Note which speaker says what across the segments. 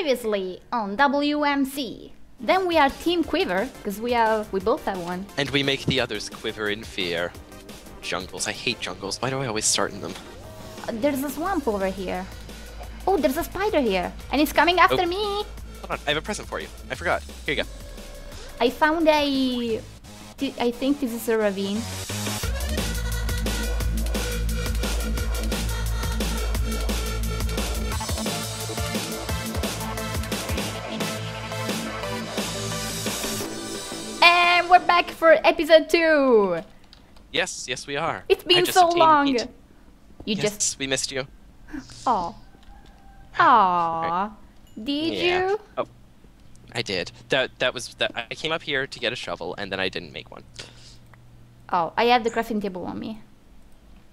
Speaker 1: Previously on WMC. Then we are Team Quiver, because we have we both have one.
Speaker 2: And we make the others quiver in fear. Jungles. I hate jungles. Why do I always start in them?
Speaker 1: Uh, there's a swamp over here. Oh, there's a spider here, and it's coming after
Speaker 2: Oh.
Speaker 1: me.
Speaker 2: Hold on. I have a present for you. I forgot. Here you go.
Speaker 1: I found a. I think this is a ravine. Back for episode two.
Speaker 2: Yes, yes, we are.
Speaker 1: It's been so long. You
Speaker 2: yes,
Speaker 1: just
Speaker 2: we missed you.
Speaker 1: oh, Aw. Did
Speaker 2: Yeah.
Speaker 1: you?
Speaker 2: Oh, I did. That that was that. I came up here to get a shovel, and then I didn't make one.
Speaker 1: Oh, I have the crafting table on me.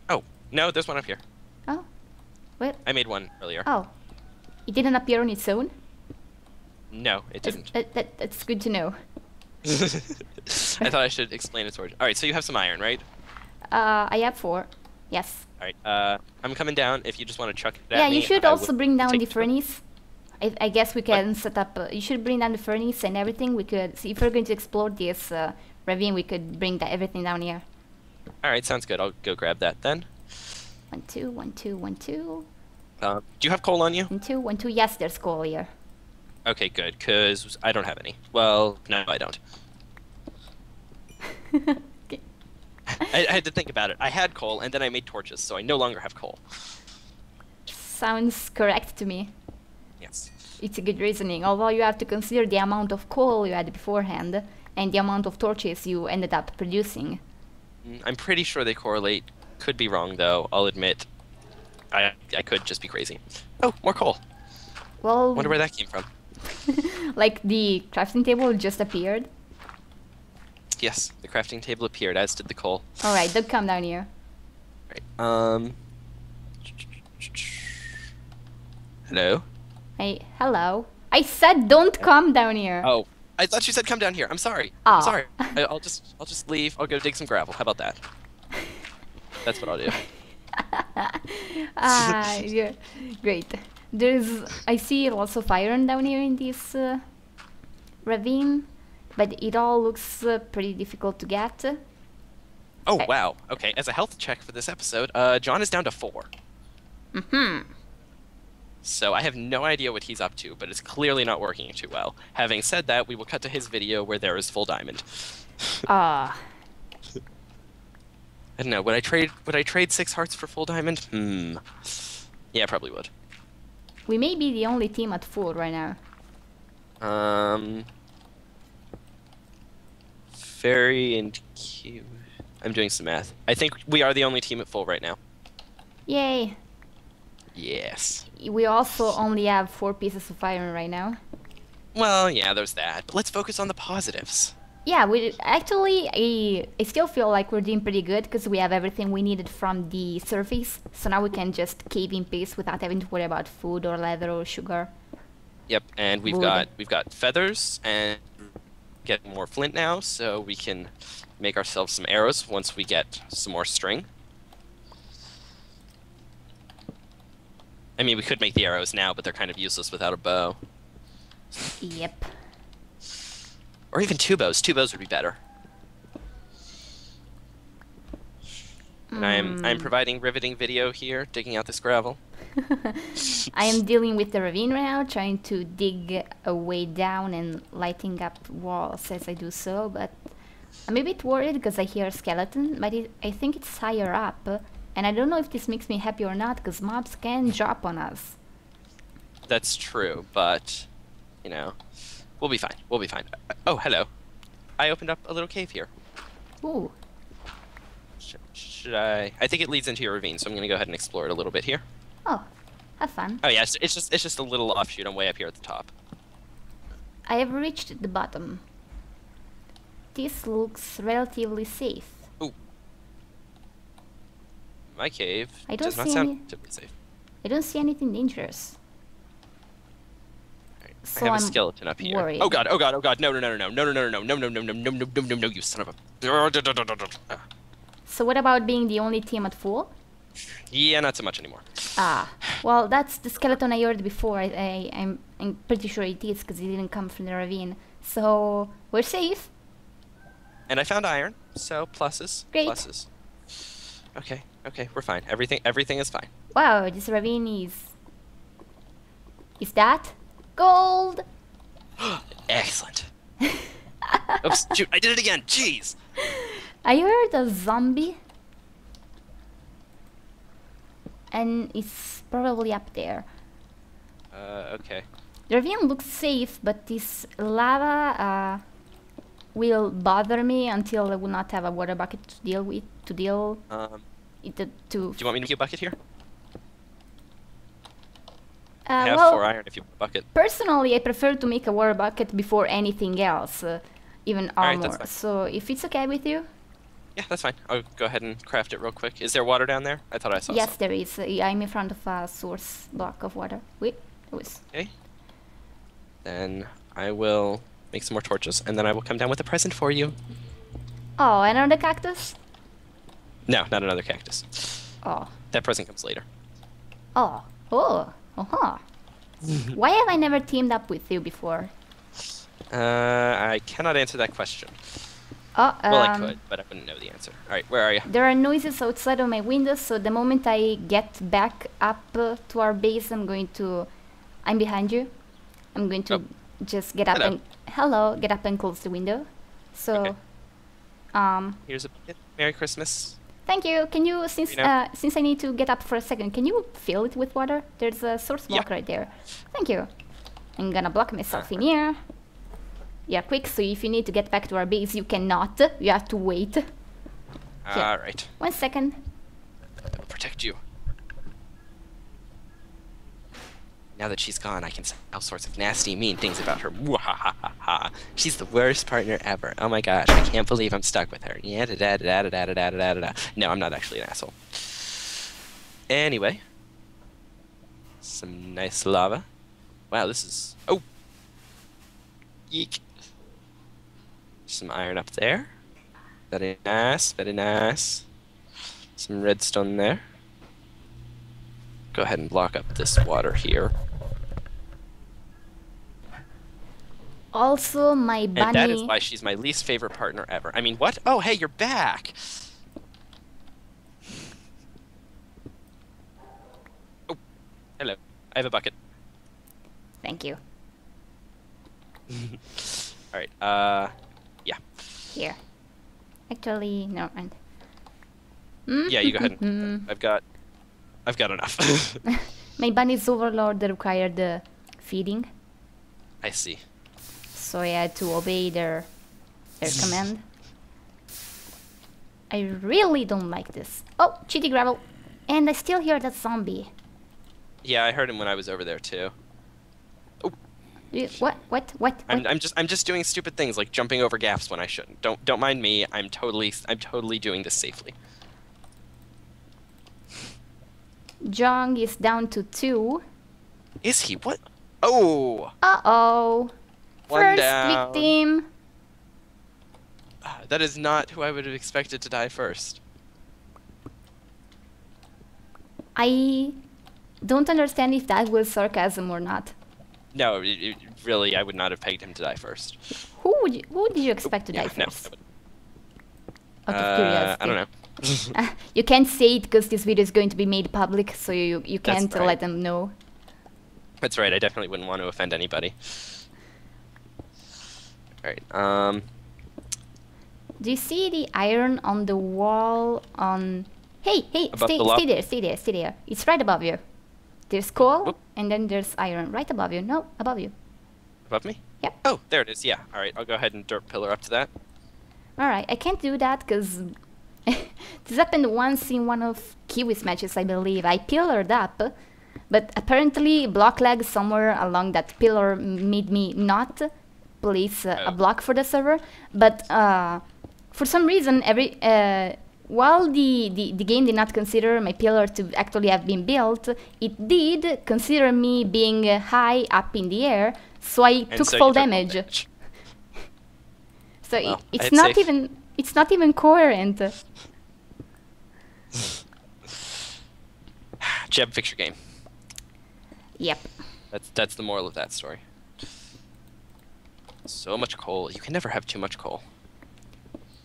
Speaker 2: Oh no, there's one up here.
Speaker 1: Oh, what?
Speaker 2: I made one earlier.
Speaker 1: Oh, it didn't appear on its own.
Speaker 2: No, it didn't.
Speaker 1: that, that's good to know.
Speaker 2: I thought I should explain its origin. All right, so you have some iron, right?
Speaker 1: Uh, I have four. Yes.
Speaker 2: All right. Uh, I'm coming down. If you just want to chuck it
Speaker 1: yeah,
Speaker 2: me,
Speaker 1: you should
Speaker 2: I
Speaker 1: also bring down the furnace. I, I guess we can set up. Uh, you should bring down the furnace and everything. We could, see if we're going to explore this uh, ravine, we could bring that everything down here.
Speaker 2: All right, sounds good. I'll go grab that then.
Speaker 1: One, two, one, two, one, two,
Speaker 2: Um, do you have coal on you?
Speaker 1: one, two, one, two. Yes, there's coal here.
Speaker 2: Okay, good, because I don't have any. Well, no, I don't.
Speaker 1: Okay.
Speaker 2: I, I had to think about it. I had coal, and then I made torches, so I no longer have coal.
Speaker 1: Sounds correct to me.
Speaker 2: Yes.
Speaker 1: It's a good reasoning, although you have to consider the amount of coal you had beforehand and the amount of torches you ended up producing.
Speaker 2: Mm, I'm pretty sure they correlate. Could be wrong, though. I'll admit. I I could just be crazy. Oh, more coal.
Speaker 1: Well,
Speaker 2: Wonder where that came from.
Speaker 1: like the crafting table just appeared.
Speaker 2: Yes, the crafting table appeared, as did the coal.
Speaker 1: Alright, don't come down here.
Speaker 2: Right. Um. Hello.
Speaker 1: Hey, hello. I said don't come down here.
Speaker 2: Oh, I thought you said come down here. I'm sorry. I'm sorry. I, I'll just I'll just leave. I'll go dig some gravel. How about that? That's what I'll do.
Speaker 1: ah, yeah, great. There's, I see lots of iron down here in this uh, ravine, but it all looks uh, pretty difficult to get.
Speaker 2: Oh
Speaker 1: I-
Speaker 2: wow. Okay. As a health check for this episode, uh, Jong is down to four.
Speaker 1: Mm-hmm.
Speaker 2: So I have no idea what he's up to, but it's clearly not working too well. Having said that, we will cut to his video where there is full diamond.
Speaker 1: Ah,
Speaker 2: I don't know. Would I trade? Would I trade six hearts for full diamond? Hmm. Yeah, probably would.
Speaker 1: We may be the only team at full right now.
Speaker 2: Um. Fairy and Q. I'm doing some math. I think we are the only team at full right now.
Speaker 1: Yay!
Speaker 2: Yes.
Speaker 1: We also only have four pieces of iron right now.
Speaker 2: Well, yeah, there's that. But let's focus on the positives.
Speaker 1: Yeah, we actually I, I still feel like we're doing pretty good because we have everything we needed from the surface. So now we can just cave in peace without having to worry about food or leather or sugar.
Speaker 2: Yep, and we've
Speaker 1: Wood.
Speaker 2: got we've got feathers and get more flint now, so we can make ourselves some arrows once we get some more string. I mean, we could make the arrows now, but they're kind of useless without a bow.
Speaker 1: Yep.
Speaker 2: Or even two bows. Two bows would be better. And I'm I'm
Speaker 1: Mm.
Speaker 2: providing riveting video here, digging out this gravel.
Speaker 1: I am dealing with the ravine right now, trying to dig a way down and lighting up walls as I do so, but I'm a bit worried because I hear a skeleton, but it, I think it's higher up, and I don't know if this makes me happy or not, because mobs can drop on us.
Speaker 2: That's true, but you know, we'll be fine. We'll be fine. Oh, hello. I opened up a little cave here.
Speaker 1: Ooh,
Speaker 2: Sh- should I? I think it leads into your ravine, so I'm gonna go ahead and explore it a little bit here.
Speaker 1: oh, have fun.
Speaker 2: Oh yeah, it's, it's just it's just a little offshoot. I'm way up here at the top.
Speaker 1: I have reached the bottom. This looks relatively safe. Ooh.
Speaker 2: My cave
Speaker 1: I don't
Speaker 2: does not
Speaker 1: see
Speaker 2: sound
Speaker 1: any-
Speaker 2: safe.
Speaker 1: I don't see anything dangerous. So
Speaker 2: I have
Speaker 1: I'm
Speaker 2: a skeleton up here.
Speaker 1: worried.
Speaker 2: Oh god! Oh god! Oh god! No! No! No! No! No! No! No! No! No! No! No! No! No! No! No! No! No! You son of a. Ah.
Speaker 1: So what about being the only team at full?
Speaker 2: Yeah, not so much anymore.
Speaker 1: Ah, well, that's the skeleton I heard before. I, I, I'm, I'm pretty sure it is because it didn't come from the ravine. So we're safe.
Speaker 2: And I found iron, so pluses.
Speaker 1: Great.
Speaker 2: Pluses. Okay, okay, we're fine. Everything everything is fine.
Speaker 1: Wow, this ravine is. Is that gold?
Speaker 2: Excellent. Oops, shoot, I did it again. Jeez.
Speaker 1: I heard a zombie. And it's probably up there.
Speaker 2: Uh, okay.
Speaker 1: The ravine looks safe, but this lava uh, will bother me until I will not have a water bucket to deal with. To deal
Speaker 2: Um,
Speaker 1: it to.
Speaker 2: do you want me to you a bucket here?
Speaker 1: Uh,
Speaker 2: have
Speaker 1: well,
Speaker 2: four iron if you want a bucket.
Speaker 1: personally, I prefer to make a water bucket before anything else, uh, even armor.
Speaker 2: fine.
Speaker 1: So if it's okay with you,
Speaker 2: Yeah, that's fine. I'll go ahead and craft it real quick. Is there water down there? I thought I saw
Speaker 1: yes,
Speaker 2: some.
Speaker 1: there is. Uh, I'm in front of a source block of water. Wait, it was.
Speaker 2: Okay. Then I will make some more torches, and then I will come down with a present for you.
Speaker 1: Oh, another cactus.
Speaker 2: No, not another cactus.
Speaker 1: Oh,
Speaker 2: That present comes later.
Speaker 1: oh, oh, uh-huh. Why have I never teamed up with you before?
Speaker 2: Uh, I cannot answer that question.
Speaker 1: Oh, um,
Speaker 2: Well, I could, but I wouldn't know the answer. All right, where are you?
Speaker 1: There are noises outside of my window, so the moment I get back up uh, to our base, I'm going to. I'm behind you. I'm going to
Speaker 2: Oh.
Speaker 1: just get up
Speaker 2: Hello.
Speaker 1: and hello, get up and close the window. So,
Speaker 2: Okay.
Speaker 1: um,
Speaker 2: Here's a. Merry Christmas.
Speaker 1: Thank you. Can you since
Speaker 2: know.
Speaker 1: uh, since I need to get up for a second, can you fill it with water? There's a source
Speaker 2: Yeah.
Speaker 1: block right there. Thank you. I'm gonna block myself in here. Yeah, quick. So if you need to get back to our base, you cannot. You have to wait.
Speaker 2: All right.
Speaker 1: One second.
Speaker 2: I will protect you. Now that she's gone, I can say all sorts of nasty, mean things about her. She's the worst partner ever. Oh my gosh, I can't believe I'm stuck with her. Yeah, da da da da da da da da da. No, I'm not actually an asshole. Anyway, some nice lava. Wow, this is. Oh! Yeek. Some iron up there. Very nice, very nice. Some redstone there. Go ahead and block up this water here.
Speaker 1: Also, my bunny.
Speaker 2: And that is why she's my least favorite partner ever. I mean, what? Oh, hey, you're back! Oh, hello. I have a bucket.
Speaker 1: Thank you.
Speaker 2: Alright, uh, yeah.
Speaker 1: Here. Actually, no, and.
Speaker 2: Yeah, you go ahead.
Speaker 1: Mm.
Speaker 2: I've got, I've got enough.
Speaker 1: My bunny's overlord required uh, feeding,
Speaker 2: I see.
Speaker 1: So I had to obey their their command. I really don't like this. Oh, cheaty gravel, and I still hear that zombie.
Speaker 2: Yeah, I heard him when I was over there too.
Speaker 1: You- What? What? What?
Speaker 2: I'm? I'm just I'm just doing stupid things like jumping over gaps when I shouldn't. Don't don't mind me. I'm totally I'm totally doing this safely.
Speaker 1: Jong is down to two.
Speaker 2: Is he? What? Oh,
Speaker 1: Uh oh.
Speaker 2: One
Speaker 1: First
Speaker 2: down.
Speaker 1: victim.
Speaker 2: Ah, that is not who I would have expected to die first.
Speaker 1: I don't understand if that was sarcasm or not.
Speaker 2: No, it, it, really, I would not have pegged him to die first.
Speaker 1: Who would you, who did you expect to
Speaker 2: Yeah,
Speaker 1: die
Speaker 2: no,
Speaker 1: first?
Speaker 2: I.
Speaker 1: Out of
Speaker 2: Uh,
Speaker 1: curiosity.
Speaker 2: I don't know.
Speaker 1: Uh, you can't say it because this video is going to be made public, so you you can't
Speaker 2: right.
Speaker 1: let them know.
Speaker 2: That's right. I definitely wouldn't want to offend anybody. All right. Um.
Speaker 1: Do you see the iron on the wall? On hey hey stay
Speaker 2: the
Speaker 1: stay there stay there stay there. It's right above you. There's coal and then there's iron right above you. No, above you.
Speaker 2: Above me?
Speaker 1: Yep.
Speaker 2: Oh, there it is. Yeah. All right. I'll go ahead and dirt pillar up to that.
Speaker 1: All right, I can't do that because this happened once in one of Kiwi's matches, I believe. I pillared up, but apparently block lag somewhere along that pillar made me not place uh, a
Speaker 2: Oh.
Speaker 1: block for the server. But uh, for some reason, every uh, while the, the, the game did not consider my pillar to actually have been built, it did consider me being uh, high up in the air, so I
Speaker 2: And
Speaker 1: took
Speaker 2: so
Speaker 1: full
Speaker 2: took
Speaker 1: damage. So
Speaker 2: Well,
Speaker 1: i- it's not
Speaker 2: say-
Speaker 1: even it's not even coherent.
Speaker 2: Jeb, fix your game.
Speaker 1: Yep.
Speaker 2: That's that's the moral of that story. So much coal. You can never have too much coal.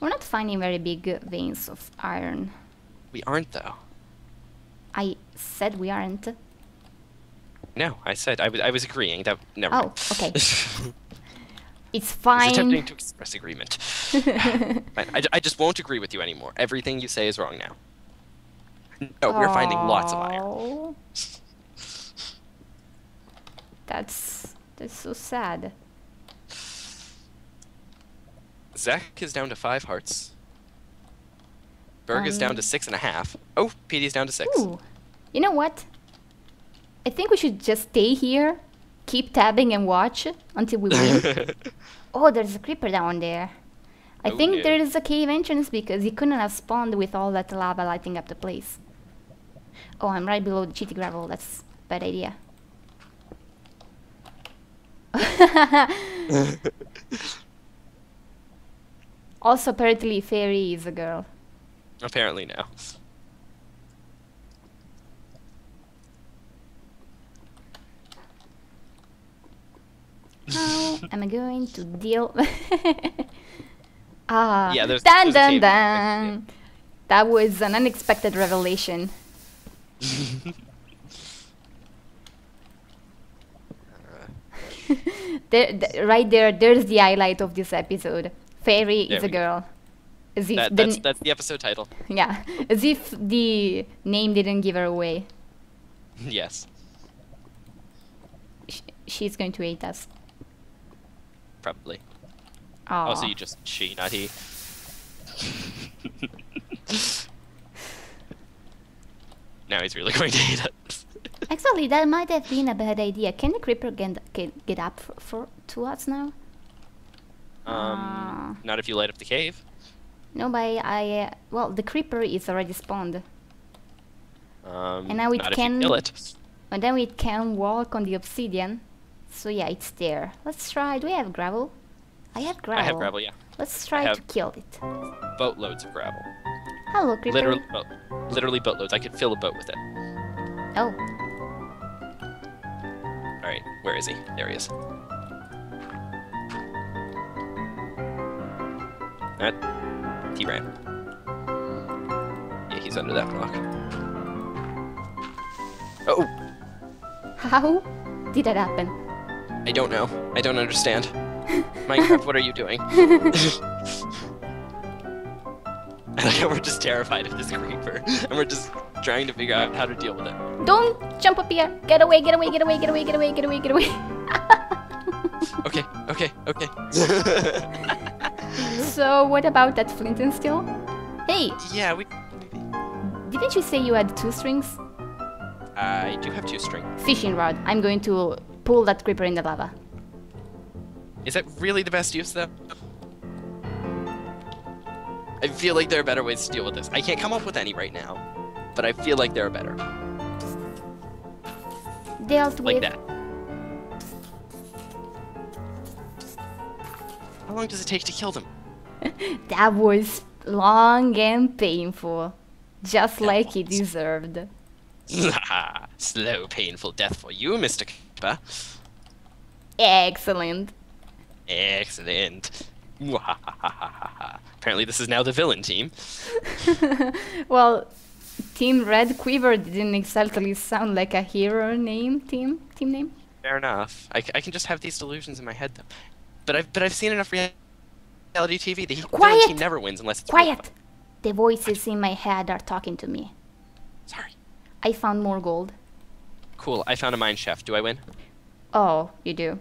Speaker 1: We're not finding very big veins of iron.
Speaker 2: We aren't though.
Speaker 1: I said we aren't.
Speaker 2: No, I said I was I was agreeing. That never.
Speaker 1: Oh, okay. It's fine.
Speaker 2: attempting to express agreement. I, I just won't agree with you anymore. Everything you say is wrong now. No, we're finding lots of iron.
Speaker 1: That's that's so sad.
Speaker 2: Zach is down to five hearts. Berg is down
Speaker 1: Um,
Speaker 2: to six and a half. Oh, Petey's down to six.
Speaker 1: Ooh. You know what? I think we should just stay here, keep tabbing and watch until we win. oh, there's a creeper down there. I
Speaker 2: Oh,
Speaker 1: think
Speaker 2: no.
Speaker 1: there is a cave entrance because he couldn't have spawned with all that lava lighting up the place. Oh, I'm right below the cheaty gravel. That's a bad idea. also, apparently, Fairy is a girl.
Speaker 2: Apparently now.
Speaker 1: How am I going to deal? ah,
Speaker 2: Yeah, there's-
Speaker 1: dun
Speaker 2: there's
Speaker 1: dun dun. That was an unexpected revelation. there, th- right there, there's the highlight of this episode. Fairy
Speaker 2: There
Speaker 1: is a girl. As if
Speaker 2: That, that's
Speaker 1: n-
Speaker 2: that's the episode title.
Speaker 1: yeah, as if the name didn't give her away.
Speaker 2: yes,
Speaker 1: Sh- she's going to hate us.
Speaker 2: probably.
Speaker 1: Aww.
Speaker 2: Also, you just she, not he. now he's really going to hate us.
Speaker 1: Actually, that might have been a bad idea. Can the creeper get get, get up for, for to us now?
Speaker 2: Um,
Speaker 1: Ah.
Speaker 2: not if you light up the cave.
Speaker 1: No, but I, uh, well, the creeper is already spawned,
Speaker 2: Um,
Speaker 1: And now it can-
Speaker 2: kill it.
Speaker 1: and then we can walk on the obsidian. So yeah, it's there. Let's try. Do we have gravel? I have gravel.
Speaker 2: I have gravel, yeah.
Speaker 1: Let's try to kill it.
Speaker 2: Boatloads of gravel.
Speaker 1: Hello, creeper.
Speaker 2: Literally, boat, literally boatloads. I could fill a boat with it.
Speaker 1: Oh,
Speaker 2: All right, where is he? There he is. That he ran. Yeah, he's under that block. Oh,
Speaker 1: how did that happen?
Speaker 2: I don't know. I don't understand. Minecraft, what are you doing? I we're just terrified of this creeper, and we're just trying to figure out how to deal with it.
Speaker 1: Don't jump up here! Get away! Get away! Get away! Get away! Get away! Get away! Get away!
Speaker 2: Okay, okay, okay.
Speaker 1: So what about that flint and steel? Hey,
Speaker 2: yeah, we.
Speaker 1: didn't you say you had two strings?
Speaker 2: I do have two strings.
Speaker 1: Fishing rod. I'm going to pull that creeper in the lava.
Speaker 2: Is that really the best use, though? I feel like there are better ways to deal with this. I can't come up with any right now, but I feel like there are better.
Speaker 1: Dealt
Speaker 2: Like
Speaker 1: with.
Speaker 2: that. How long does it take to kill them?
Speaker 1: That was long and painful. Just
Speaker 2: That
Speaker 1: like he deserved.
Speaker 2: Slow, painful death for you, Mr. Cooper.
Speaker 1: Excellent.
Speaker 2: Excellent. Apparently, this is now the villain team.
Speaker 1: well, Team Red Quiver didn't exactly sound like a hero name, team team name.
Speaker 2: Fair enough. I can just have these delusions in my head, though. But I've but I've seen enough reality TV. The
Speaker 1: Quiet!
Speaker 2: team never wins unless it's.
Speaker 1: Quiet! The voices in my head are talking to me.
Speaker 2: Sorry.
Speaker 1: I found more gold.
Speaker 2: Cool. I found a mine shaft. Do I win?
Speaker 1: Oh, you do.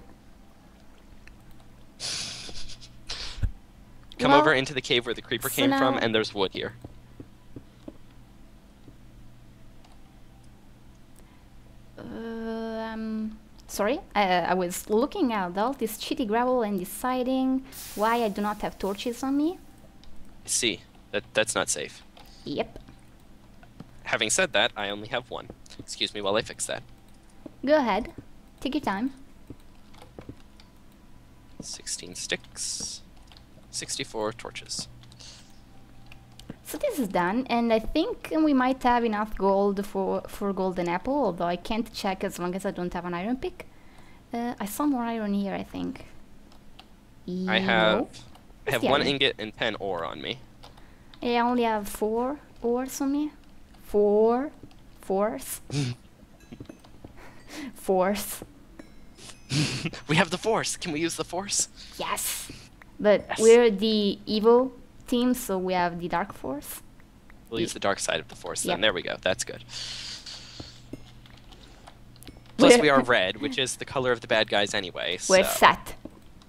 Speaker 2: Come
Speaker 1: Well,
Speaker 2: over into the cave where the creeper
Speaker 1: so
Speaker 2: came from, and there's wood here.
Speaker 1: Sorry, I, uh, I was looking at all this shitty gravel and deciding why I do not have torches on me.
Speaker 2: See. That that's not safe.
Speaker 1: Yep.
Speaker 2: Having said that, I only have one. Excuse me while I fix that.
Speaker 1: Go ahead. Take your time.
Speaker 2: 16 sticks. 64 torches.
Speaker 1: So this is done, and I think we might have enough gold for for golden apple. Although I can't check as long as I don't have an iron pick. Uh, I saw more iron here. I think.
Speaker 2: I have
Speaker 1: No.
Speaker 2: I have one
Speaker 1: iron?
Speaker 2: ingot and ten ore on me.
Speaker 1: I only have four ores on me. Four. Fours. Force.
Speaker 2: we have the force. Can we use the force?
Speaker 1: Yes. But
Speaker 2: Yes.
Speaker 1: we're the evil team, so we have the dark force.
Speaker 2: We'll use the dark side of the force
Speaker 1: Yeah.
Speaker 2: then. There we go. That's good. Plus
Speaker 1: We're-
Speaker 2: we are red, which is the color of the bad guys anyway.
Speaker 1: We're
Speaker 2: so
Speaker 1: set.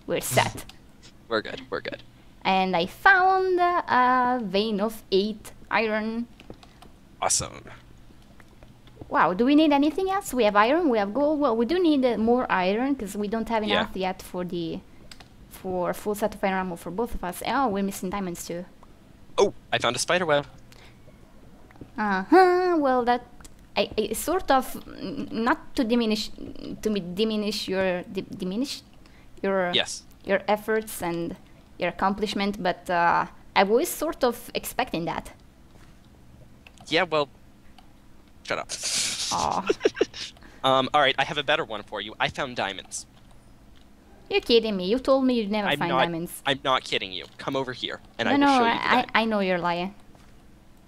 Speaker 1: We're set.
Speaker 2: We're good. We're good.
Speaker 1: and I found a vein of eight iron.
Speaker 2: Awesome.
Speaker 1: Wow, do we need anything else? We have iron, we have gold. Well, we do need uh, more iron because we don't have
Speaker 2: Yeah.
Speaker 1: enough yet for the for a full set of iron armor for both of us. Oh, we're missing diamonds too.
Speaker 2: Oh, I found a spider web.
Speaker 1: Uh huh. Well, that I, I sort of mm, not to diminish to diminish your di- diminish your
Speaker 2: Yes.
Speaker 1: your efforts and your accomplishment, but uh, I was sort of expecting that.
Speaker 2: Yeah, well, shut up.
Speaker 1: Aw.
Speaker 2: um, all right, I have a better one for you. I found diamonds.
Speaker 1: You're kidding me. You told me you'd never
Speaker 2: I'm
Speaker 1: find
Speaker 2: not.
Speaker 1: diamonds.
Speaker 2: I'm not kidding you. Come over here, and I will
Speaker 1: no,
Speaker 2: show you. the
Speaker 1: I. I know you're lying.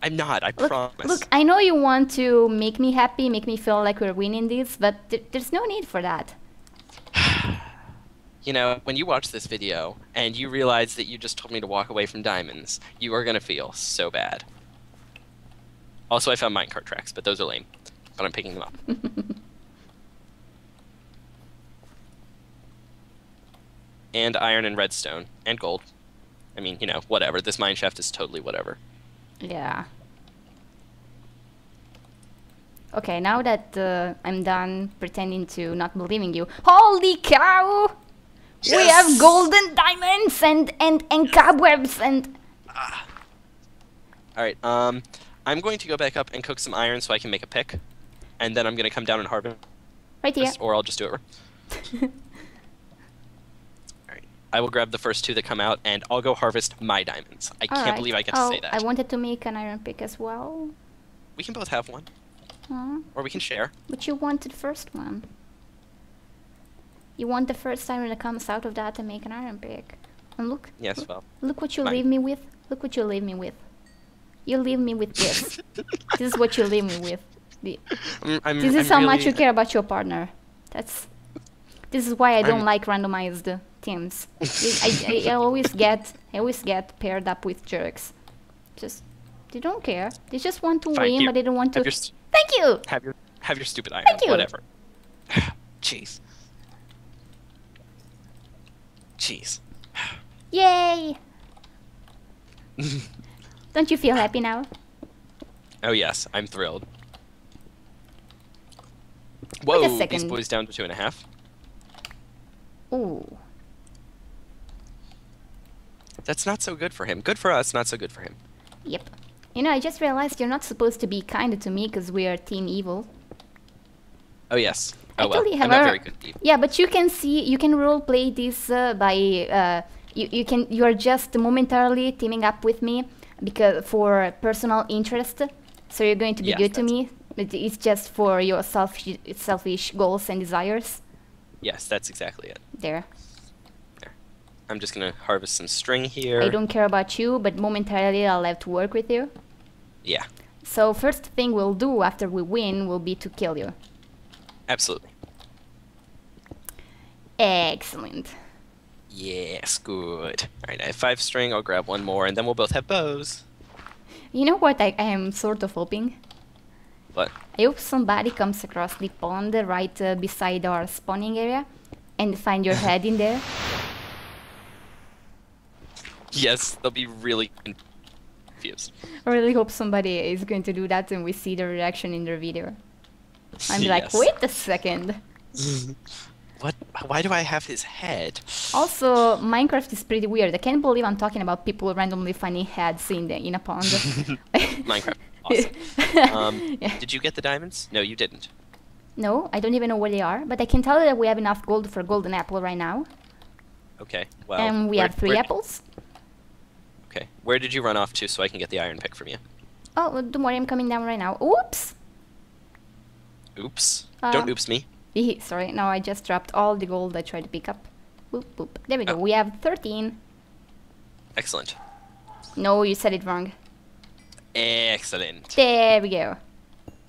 Speaker 2: I'm not. I
Speaker 1: Look,
Speaker 2: promise.
Speaker 1: look, I know you want to make me happy, make me feel like we're winning this, but th- there's no need for that.
Speaker 2: You know, when you watch this video and you realize that you just told me to walk away from diamonds, you are gonna feel so bad. Also, I found minecart tracks, but those are lame. But I'm picking them up. and iron and redstone and gold. I mean, you know, whatever. This mine shaft is totally whatever.
Speaker 1: Yeah. Okay, now that uh, I'm done pretending to not believing you. Holy cow! We have golden diamonds and, and, and cobwebs and...
Speaker 2: All right. Um, I'm going to go back up and cook some iron so I can make a pick, and then I'm gonna come down and harvest,
Speaker 1: Right here.
Speaker 2: or I'll just do it. All right. I will grab the first two that come out, and I'll go harvest my diamonds. I can't
Speaker 1: Alright.
Speaker 2: believe I get
Speaker 1: oh,
Speaker 2: to say that.
Speaker 1: I wanted to make an iron pick as well.
Speaker 2: we can both have one, or we can share.
Speaker 1: But you wanted the first one. You want the first iron that comes out of that to make an iron pick. And look,
Speaker 2: Yes.
Speaker 1: look,
Speaker 2: Well.
Speaker 1: look what you
Speaker 2: Fine.
Speaker 1: leave me with. Look what you leave me with. You leave me with this. this is what you leave me with. The-
Speaker 2: I'm, I'm,
Speaker 1: This is
Speaker 2: I'm
Speaker 1: how much you care about your partner. That's. This is why I don't like randomized teams. I, I, I always get I always get paired up with jerks. Just they don't care. They just want to win,
Speaker 2: here.
Speaker 1: but they don't want to.
Speaker 2: Have st-
Speaker 1: Thank you.
Speaker 2: have your, have your stupid iron.
Speaker 1: Thank you.
Speaker 2: Whatever. Jeez. Jeez.
Speaker 1: Yay! don't you feel happy now?
Speaker 2: Oh yes, I'm thrilled. Whoa, these
Speaker 1: second.
Speaker 2: boys down to two and a half.
Speaker 1: Ooh.
Speaker 2: That's not so good for him. Good for us, not so good for him.
Speaker 1: Yep. You know, I just realized you're not supposed to be kind to me because we are Team Evil.
Speaker 2: Oh yes.
Speaker 1: I
Speaker 2: Oh well,
Speaker 1: totally
Speaker 2: I'm
Speaker 1: have
Speaker 2: not
Speaker 1: a-
Speaker 2: very good evil.
Speaker 1: Yeah, but you can see, you can role play this uh, by, uh, you, you can, you are just momentarily teaming up with me because for personal interest. So you're going to be
Speaker 2: Yes,
Speaker 1: good to me. But it's just for your selfish, selfish goals and desires.
Speaker 2: Yes, that's exactly it.
Speaker 1: There.
Speaker 2: I'm just gonna harvest some string here.
Speaker 1: I don't care about you, but momentarily I'll have to work with you.
Speaker 2: Yeah,
Speaker 1: So first thing we'll do after we win will be to kill you.
Speaker 2: absolutely.
Speaker 1: Excellent.
Speaker 2: Yes, good. All right, I have five string. I'll grab one more, and then we'll both have bows.
Speaker 1: You know what I, I am sort of hoping?
Speaker 2: But
Speaker 1: I hope somebody comes across the pond right uh, beside our spawning area and find your head in there.
Speaker 2: yes, they'll be really confused.
Speaker 1: I really hope somebody is going to do that and we see the reaction in their video. I'm like, wait a second.
Speaker 2: What? Why do I have his head?
Speaker 1: Also, Minecraft is pretty weird. I can't believe I'm talking about people randomly finding heads in the in a pond.
Speaker 2: Minecraft. Awesome. Um,
Speaker 1: Yeah.
Speaker 2: Did you get the diamonds? No, you didn't.
Speaker 1: No, I don't even know where they are, but I can tell you that we have enough gold for a golden apple right now.
Speaker 2: Okay. Well.
Speaker 1: and we have three
Speaker 2: where-
Speaker 1: apples.
Speaker 2: Okay. Where did you run off to so I can get the iron pick from you?
Speaker 1: Oh, don't worry, I'm coming down right now. Oops!
Speaker 2: Oops.
Speaker 1: Uh,
Speaker 2: Don't oops me.
Speaker 1: Sorry, no, I just dropped all the gold I tried to pick up. Boop, boop. There we go.
Speaker 2: Oh.
Speaker 1: We have 13.
Speaker 2: Excellent.
Speaker 1: No, you said it wrong.
Speaker 2: Excellent.
Speaker 1: There we go.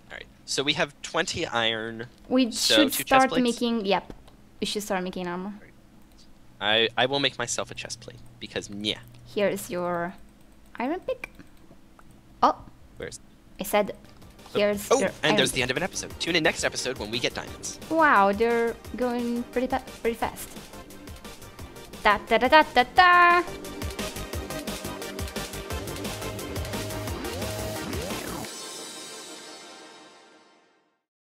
Speaker 2: Alright. So we have 20 iron.
Speaker 1: We
Speaker 2: So,
Speaker 1: should start making. Yep. We should start making armor.
Speaker 2: I, I will make myself a chest plate because yeah.
Speaker 1: Here's your iron pick. Oh,
Speaker 2: Where's
Speaker 1: I said. Here's
Speaker 2: Oh, and there's the end of an episode. Tune in next episode when we get diamonds.
Speaker 1: Wow, they're going pretty pretty fast. Da da da da da da.